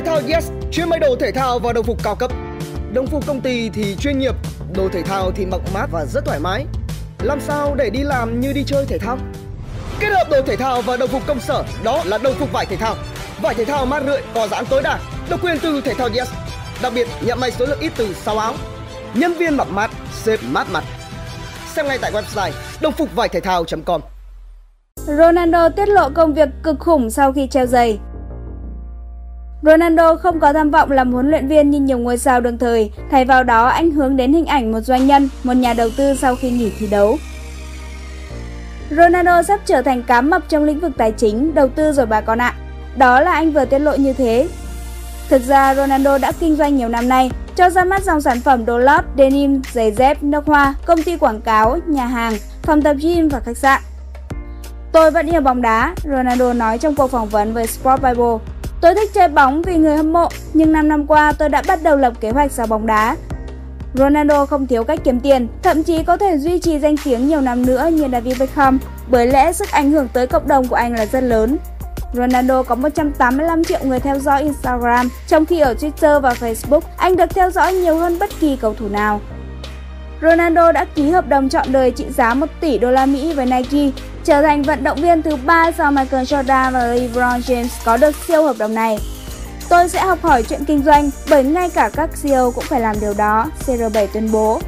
Thể thao Yes chuyên may đồ thể thao và đồng phục cao cấp. Đồng phục công ty thì chuyên nghiệp, đồ thể thao thì mặc mát và rất thoải mái. Làm sao để đi làm như đi chơi thể thao? Kết hợp đồ thể thao và đồng phục công sở đó là đồng phục vải thể thao. Vải thể thao mát rượi có giãn tối đa, độc quyền từ thể thao Yes. Đặc biệt nhận may số lượng ít từ 6 áo. Nhân viên mặc mát, xếp mát mặt. Xem ngay tại website đồng phục vải thể thao.com. Ronaldo tiết lộ công việc cực khủng sau khi treo giày. Ronaldo không có tham vọng làm huấn luyện viên như nhiều ngôi sao đương thời, thay vào đó anh hướng đến hình ảnh một doanh nhân, một nhà đầu tư sau khi nghỉ thi đấu. Ronaldo sắp trở thành cám mập trong lĩnh vực tài chính, đầu tư rồi bà con ạ. Đó là anh vừa tiết lộ như thế. Thực ra Ronaldo đã kinh doanh nhiều năm nay, cho ra mắt dòng sản phẩm đồ lót, denim, giày dép, nước hoa, công ty quảng cáo, nhà hàng, phòng tập gym và khách sạn. Tôi vẫn yêu bóng đá, Ronaldo nói trong cuộc phỏng vấn với Sport Bible. Tôi thích chơi bóng vì người hâm mộ, nhưng 5 năm qua tôi đã bắt đầu lập kế hoạch sau bóng đá. Ronaldo không thiếu cách kiếm tiền, thậm chí có thể duy trì danh tiếng nhiều năm nữa như David Beckham, bởi lẽ sức ảnh hưởng tới cộng đồng của anh là rất lớn. Ronaldo có 185 triệu người theo dõi Instagram, trong khi ở Twitter và Facebook, anh được theo dõi nhiều hơn bất kỳ cầu thủ nào. Ronaldo đã ký hợp đồng chọn đời trị giá 1 tỷ đô la Mỹ với Nike, trở thành vận động viên thứ ba sau Michael Jordan và LeBron James có được siêu hợp đồng này. Tôi sẽ học hỏi chuyện kinh doanh bởi ngay cả các CEO cũng phải làm điều đó, CR7 tuyên bố.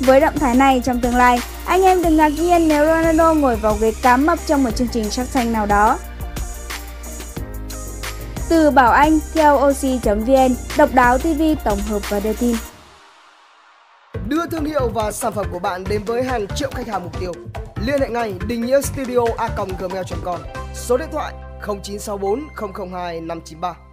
Với động thái này trong tương lai, anh em đừng ngạc nhiên nếu Ronaldo ngồi vào ghế cá mập trong một chương trình sắc xanh nào đó. Từ Bảo Anh theo oc.vn, độc đáo TV tổng hợp và đưa tin. Đưa thương hiệu và sản phẩm của bạn đến với hàng triệu khách hàng mục tiêu. Liên hệ ngay Đình Nghĩa Studio a gmail.com Số điện thoại 0964 002 593